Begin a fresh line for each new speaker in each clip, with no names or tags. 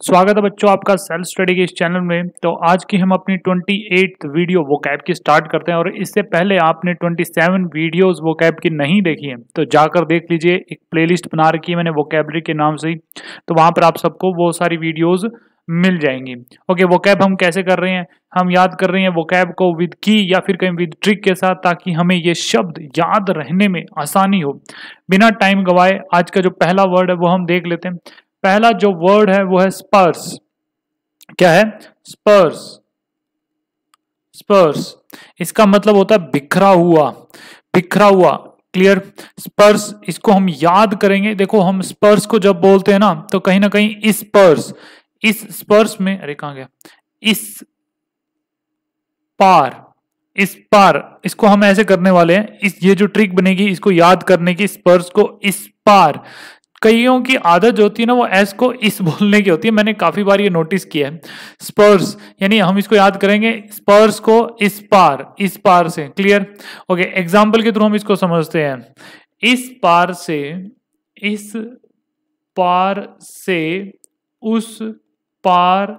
स्वागत है बच्चों आपका सेल्फ स्टडी के इस चैनल में। तो आज की हम अपनी 28th वीडियो वो कैब की स्टार्ट करते हैं और इससे पहले आपने 27 वीडियोज़ वो कैब की नहीं देखी है तो जाकर देख लीजिए, एक प्लेलिस्ट बना रखी है मैंने वो कैबरी के नाम से ही। तो वहाँ पर आप सबको वो सारी वीडियोज़ मिल जाएँगी। ओके वो कैब हम कैसे कर रहे हैं? हम याद कर रहे हैं वो कैब को विद की या फिर कहीं विद ट्रिक के साथ ताकि हमें ये शब्द याद रहने में आसानी हो। बिना टाइम गवाए आज का जो पहला वर्ड है वो हम देख लेते हैं। पहला जो वर्ड है, वो है स्पर्स क्या है? स्पर्स स्पर्स इसका मतलब होता है बिखरा हुआ। बिखरा हुआ। क्लियर स्पर्स इसको हम याद करेंगे। देखो, हम स्पर्स को जब बोलते हैं ना तो कहीं ना कहीं इस स्पर्स इस स्पर्श में, अरे, कहा गया? इस पार इस पार, इसको हम ऐसे करने वाले हैं। इस, ये जो ट्रिक बनेगी, इसको याद करने की स्पर्श को इस पार। कईयों की आदत जो होती है ना, वो एस को इस बोलने की होती है। मैंने काफ़ी बार ये नोटिस किया है। स्पर्स यानी हम इसको याद करेंगे स्पर्स को इस पार इस पार से क्लियर ओके एग्ज़ाम्पल के थ्रू हम इसको समझते हैं। इस पार से, इस पार से, उस पार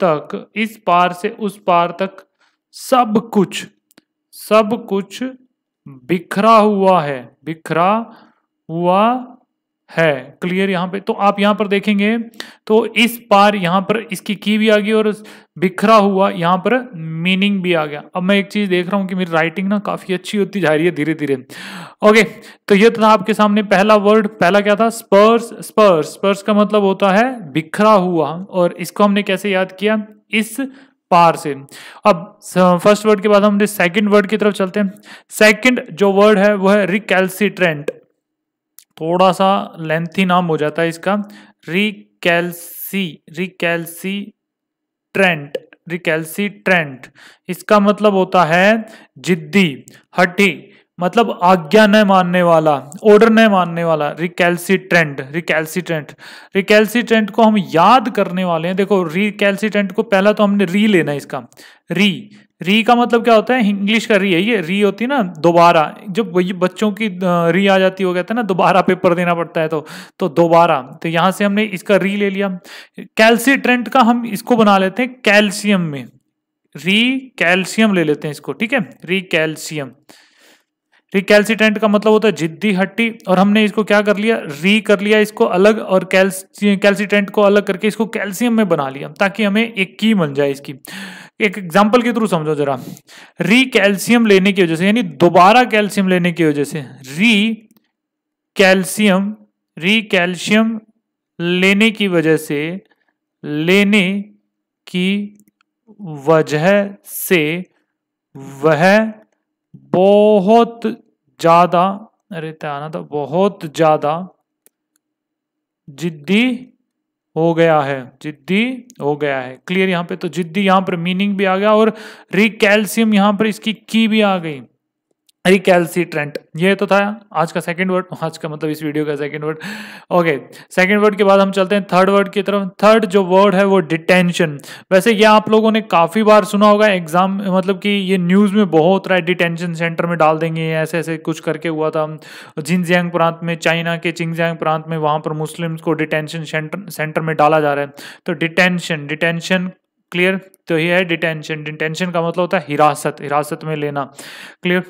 तक, इस पार से, उस पार तक सब कुछ सब कुछ बिखरा हुआ है, बिखरा हुआ है। क्लियर यहाँ पे? तो आप यहाँ पर देखेंगे तो इस पार यहाँ पर इसकी की भी आ गई और बिखरा हुआ यहाँ पर मीनिंग भी आ गया। अब मैं एक चीज़ देख रहा हूँ कि मेरी राइटिंग ना काफ़ी अच्छी होती जा रही है धीरे धीरे ओके तो ये था आपके सामने पहला वर्ड पहला क्या था? स्पर्स स्पर्स स्पर्स का मतलब होता है बिखरा हुआ। और इसको हमने कैसे याद किया? इस पार से। अब फ़र्स्ट वर्ड के बाद हम सेकंड वर्ड की तरफ़ चलते हैं। सेकंड जो वर्ड है, वो है रिकैल्सिट्रेंट थोड़ा सा लेंथी नाम हो जाता है इसका। Recalcitrant recalcitrant recalcitrant. इसका मतलब होता है जिद्दी, हटी। मतलब आज्ञा न मानने वाला ऑर्डर न मानने वाला रिकैल्सिट्रेंट रिकैल्सिट्रेंट रिकैल्सिट्रेंट को हम याद करने वाले हैं। देखो रिकैल्सिट्रेंट को पहला तो हमने री लेना है इसका। री री का मतलब क्या होता है? इंग्लिश का री है ये। री होती है ना, दोबारा। जब वही बच्चों की री आ जाती हो, कहते हैं ना, दोबारा पेपर देना पड़ता है तो तो दोबारा। तो यहाँ से हमने इसका री ले लिया। कैल्सीट्रेंट का हम इसको बना लेते हैं कैल्शियम में। री कैल्शियम ले लेते हैं इसको, ठीक है? री कैल्शियम रिकैल्सिटेंट का मतलब होता है जिद्दी हट्टी, और हमने इसको क्या कर लिया? री कर लिया इसको अलग, और कैल्सिटेंट को अलग करके इसको कैल्शियम में बना लिया, ताकि हमें एक की मिल जाए इसकी। एक एग्ज़ाम्पल के थ्रू समझो जरा। री कैल्शियम लेने की वजह से, यानी दोबारा कैल्शियम लेने की वजह से, री कैल्शियम री कैल्शियम लेने की वजह से, लेने की वजह से वह बहुत ज़्यादा, अरे आना था बहुत ज़्यादा जिद्दी हो गया है, जिद्दी हो गया है। क्लियर यहाँ पे तो जिद्दी यहाँ पर मीनिंग भी आ गया और रिकैल्सियम यहाँ पर इसकी की भी आ गई। रिकैल्सिट्रेंट ये तो था, आज का सेकंड वर्ड आज का मतलब इस वीडियो का second word okay second word के बाद हम चलते हैं थर्ड वर्ड की तरफ़। थर्ड जो वर्ड है, वो डिटेंशन वैसे ये आप लोगों ने काफ़ी बार सुना होगा एग्ज़ाम मतलब कि ये न्यूज़ में बहुत रहा है डिटेंशन सेंटर में डाल देंगे ऐसे ऐसे कुछ करके हुआ था। जिनजियांग प्रांत में चाइना के चिंगजियांग प्रांत में, वहाँ पर मुस्लिम्स को डिटेंशन सेंटर सेंटर में डाला जा रहा है। तो डिटेंशन डिटेंशन क्लियर तो ये है डिटेंशन डिटेंशन का मतलब होता है हिरासत हिरासत में लेना. क्लियर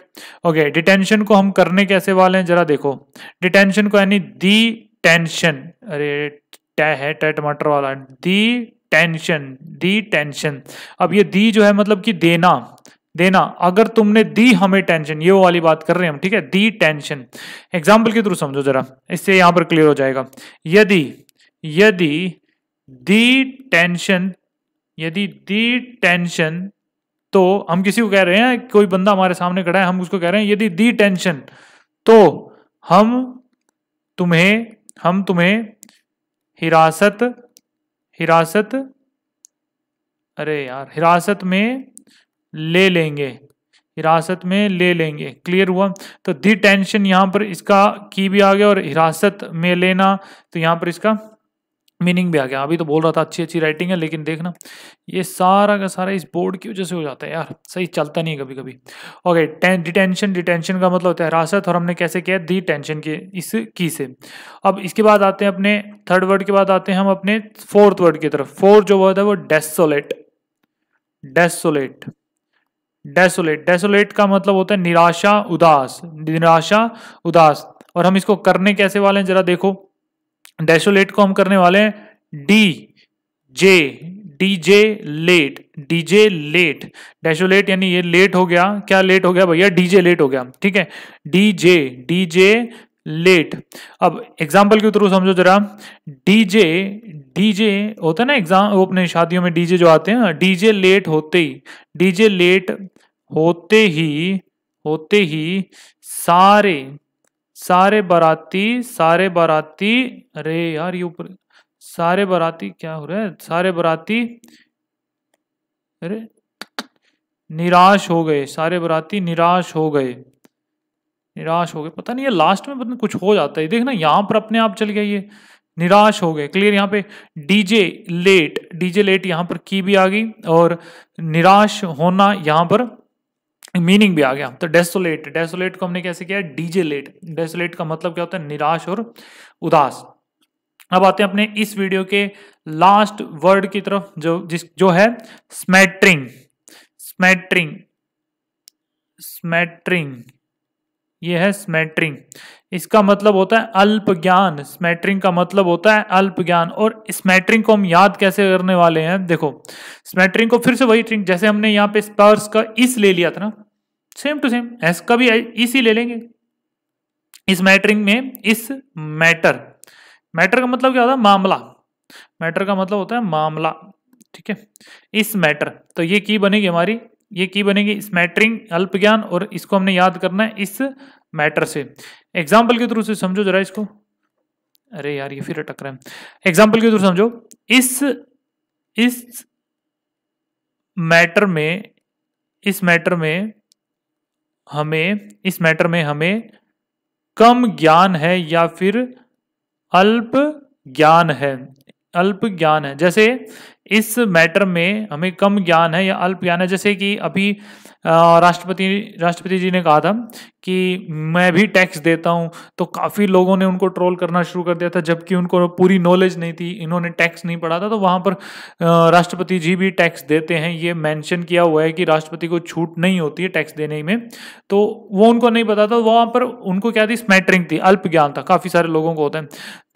ओके डिटेंशन को हम करने कैसे वाले हैं? जरा देखो. डिटेंशन को यानी दी टेंशन अरे, टे है, टे टमाटर वाला. दी टेंशन दी टेंशन अब ये दी जो है मतलब कि देना. देना. अगर तुमने दी हमें टेंशन ये वाली बात कर रहे हैं हम, ठीक है? दी टेंशन एग्ज़ाम्पल के थ्रू समझो जरा. इससे यहाँ पर क्लियर हो जाएगा. यदि यदि दी टेंशन यदि दी टेंशन तो हम किसी को कह रहे हैं, कोई बंदा हमारे सामने खड़ा है, हम उसको कह रहे हैं, यदि दी टेंशन तो हम तुम्हें हम तुम्हें हिरासत हिरासत, अरे यार, हिरासत में ले लेंगे, हिरासत में ले लेंगे, क्लियर हुआ? तो दी टेंशन यहाँ पर इसका की भी आ गया और हिरासत में लेना तो यहाँ पर इसका मीनिंग भी आ गया। अभी तो बोल रहा था अच्छी अच्छी राइटिंग है, लेकिन देखना, ये सारा का सारा इस बोर्ड की वजह से हो जाता है यार। सही चलता नहीं है कभी कभी ओके डिटेंशन डिटेंशन का मतलब होता है हिरासत और हमने कैसे किया? दी टेंशन के, इस की से। अब इसके बाद आते हैं अपने थर्ड वर्ड के बाद आते हैं हम अपने फोर्थ वर्ड की तरफ़। फोर्थ जो वर्ड है वो डेसोलेट डेसोलेट डेसोलेट डेसोलेट का मतलब होता है निराशा, उदास। निराशा, उदास। और हम इसको करने कैसे वाले हैं? जरा देखो। डेसोलेट को हम करने वाले हैं D J D J late DJ late desolate यानी ये लेट हो गया। क्या लेट हो गया भैया? डीजे लेट हो गया। ठीक है? डीजे डीजे लेट अब एग्ज़ाम्पल के थ्रू समझो जरा। डीजे डीजे होता है ना एग्ज़ाम वो अपने शादियों में डीजे जो आते हैं डीजे लेट होते ही डीजे लेट होते ही होते ही सारे सारे बाराती सारे बाराती, अरे यार ये ऊपर, सारे बाराती क्या हो रहा है? सारे बाराती, अरे, निराश हो गए, सारे बाराती निराश हो गए, निराश हो गए। पता नहीं ये लास्ट में पता कुछ हो जाता है। देखना, यहाँ पर अपने आप चल गया ये, निराश हो गए। क्लियर यहाँ पे डीजे लेट डीजे लेट यहाँ पर की भी आ गई और निराश होना यहाँ पर मीनिंग भी आ गया। तो डेसोलेट डेसोलेट को हमने कैसे किया? डीजे लेट डेसोलेट का मतलब क्या होता है? निराश और उदास। अब आते हैं अपने इस वीडियो के लास्ट वर्ड की तरफ़, जो जिस, जो है स्मैट्रिंग स्मैट्रिंग स्मैट्रिंग ये है स्मैट्रिंग इसका मतलब होता है अल्प ज्ञान स्मैट्रिंग का मतलब होता है अल्प ज्ञान और स्मैट्रिंग को हम याद कैसे करने वाले हैं? देखो स्मैट्रिंग को फिर से वही ट्रिंग जैसे हमने यहाँ पे स्पर्स का इस ले लिया था ना सेम टू सेम एस का भी इस ले लेंगे। इस मैटरिंग में इस मैटर मैटर का मतलब क्या होता है? मामला। मैटर का मतलब होता है मामला। ठीक है? इस मैटर तो ये की बनेगी हमारी। ये की बनेगी स्मैटरिंग अल्प ज्ञान और इसको हमने याद करना है इस मैटर से। एग्ज़ाम्पल के थ्रू से समझो जरा इसको। अरे यार, ये फिर अटक रहा है। एग्ज़ाम्पल के थ्रू समझो। इस इस मैटर में, इस मैटर में हमें इस मैटर में हमें कम ज्ञान है या फिर अल्प ज्ञान है। अल्प ज्ञान है। जैसे इस मैटर में हमें कम ज्ञान है या अल्प ज्ञान है, जैसे कि अभी राष्ट्रपति राष्ट्रपति जी ने कहा था कि मैं भी टैक्स देता हूँ तो काफ़ी लोगों ने उनको ट्रोल करना शुरू कर दिया था, जबकि उनको पूरी नॉलेज नहीं थी, इन्होंने टैक्स नहीं पढ़ा था तो वहाँ पर राष्ट्रपति जी भी टैक्स देते हैं। ये मेंशन किया हुआ है कि राष्ट्रपति को छूट नहीं होती है टैक्स देने में तो वो उनको नहीं पता था, वहाँ पर उनको क्या थी, स्मैटरिंग थी, अल्प ज्ञान था, काफ़ी सारे लोगों को होता है।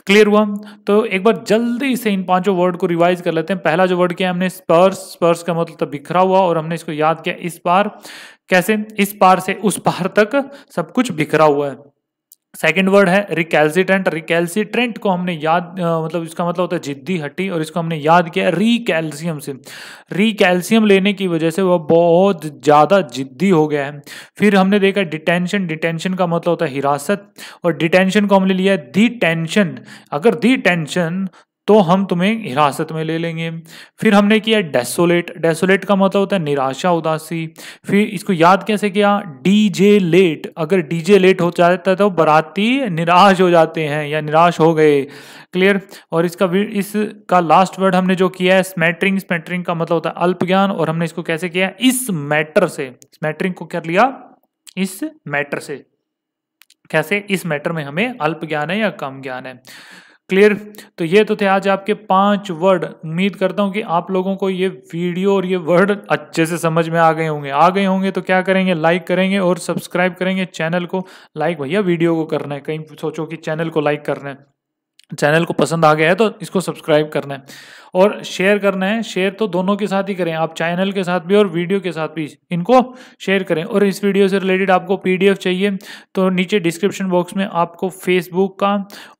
क्लियर हुआ। तो एक बार जल्दी से इन पाँचों वर्ड को रिवाइज कर लेते हैं। पहला जो वर्ड किया हमने स्पर्स स्पर्स का मतलब बिखरा हुआ और हमने इसको याद किया इस बार। कैसे? इस पार से उस पार तक सब कुछ बिखरा हुआ है। सेकेंड वर्ड है रिकैल्सिटेंट रिकैल्सिट्रेंट को हमने याद आ, मतलब इसका मतलब होता है जिद्दी हट्टी और इसको हमने याद किया रिकैल्सियम से। रिकैल्सियम लेने की वजह से वह बहुत ज़्यादा जिद्दी हो गया है। फिर हमने देखा डिटेंशन डिटेंशन का मतलब होता है हिरासत और डिटेंशन को हमने लिया है दी टेंशन अगर दी टेंशन तो हम तुम्हें हिरासत में ले लेंगे। फिर हमने किया डेसोलेट। डेसोलेट का मतलब होता है निराशा, उदासी। फिर इसको याद कैसे किया? DJ late. अगर डीजे लेट हो जाता है तो बराती निराश हो जाते हैं या निराश हो गए। क्लियर? और इसका इसका लास्ट वर्ड हमने जो किया है स्मैटरिंग स्मैटरिंग का मतलब होता है अल्प ज्ञान और हमने इसको कैसे किया? इस मैटर से। स्मैटरिंग को कर लिया? इस मैटर से। कैसे? इस मैटर में हमें अल्प ज्ञान है या कम ज्ञान है। क्लियर तो ये तो थे आज आपके पाँच वर्ड उम्मीद करता हूँ कि आप लोगों को ये वीडियो और ये वर्ड अच्छे से समझ में आ गए होंगे। आ गए होंगे तो क्या करेंगे? लाइक करेंगे और सब्सक्राइब करेंगे चैनल को। लाइक भैया वीडियो को करना है। कहीं सोचो कि चैनल को लाइक करना है। चैनल को पसंद आ गया है तो इसको सब्सक्राइब करना है। और शेयर करना है। शेयर तो दोनों के साथ ही करें। आप चैनल के साथ भी और वीडियो के साथ भी इनको शेयर करें। और इस वीडियो से रिलेटेड आपको पीडीएफ चाहिए। तो नीचे डिस्क्रिप्शन बॉक्स में आपको फेसबुक का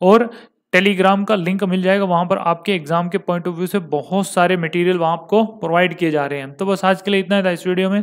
और टेलीग्राम का लिंक मिल जाएगा, वहाँ पर आपके एग्ज़ाम के पॉइंट ऑफ़ व्यू से बहुत सारे मटेरियल वहाँ आपको प्रोवाइड किए जा रहे हैं। तो बस आज के लिए इतना था इस वीडियो में।